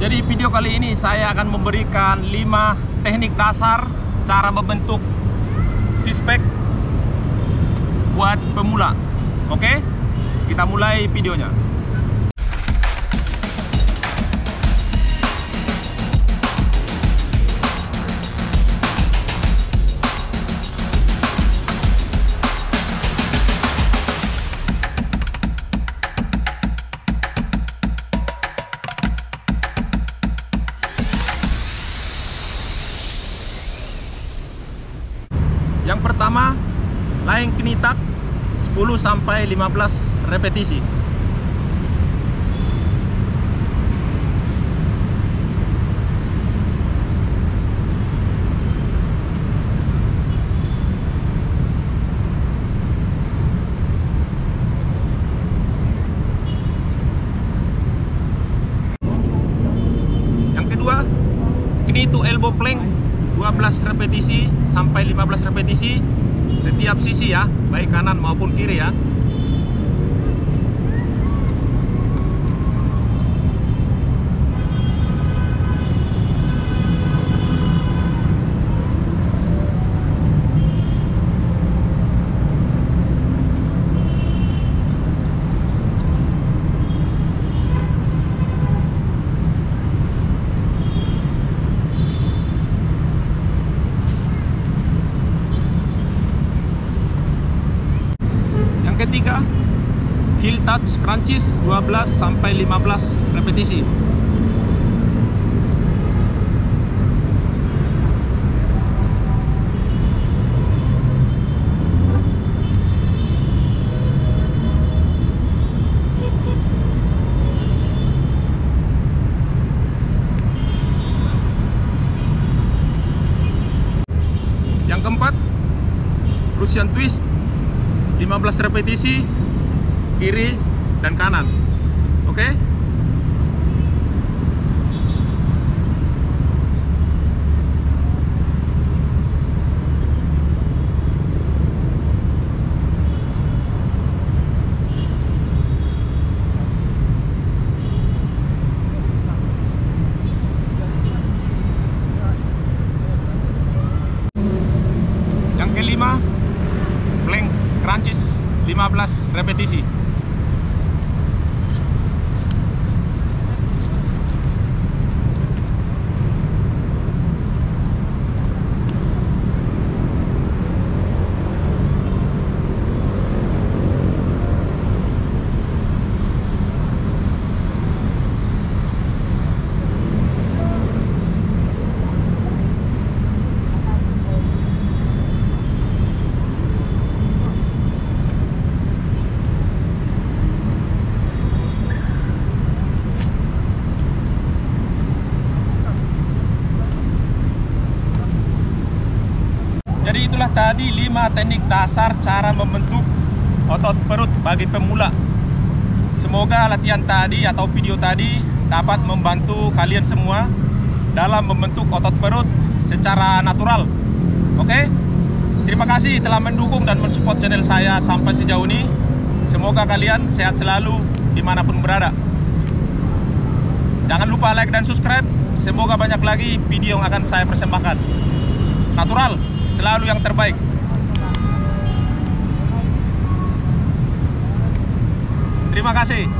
Jadi video kali ini saya akan memberikan 5 teknik dasar cara membentuk sispek buat pemula. Oke? Kita mulai videonya. Pertama, layang kenitak 10 sampai 15 repetisi. Yang kedua, knee to elbow plank 12 repetisi sampai 15 repetisi setiap sisi ya, baik kanan maupun kiri ya. Yang ketiga, heel touch crunches 12 sampai 15 repetisi. Yang keempat, Russian twist 15 repetisi kiri dan kanan. Oke? Yang kelima, plank crunches 15 repetisi. Jadi itulah tadi 5 teknik dasar cara membentuk otot perut bagi pemula. Semoga latihan tadi atau video tadi dapat membantu kalian semua dalam membentuk otot perut secara natural. Oke? Terima kasih telah mendukung dan mensupport channel saya sampai sejauh ini. Semoga kalian sehat selalu di mana pun berada. Jangan lupa like dan subscribe. Semoga banyak lagi video yang akan saya persembahkan. Natural, selalu yang terbaik. Terima kasih.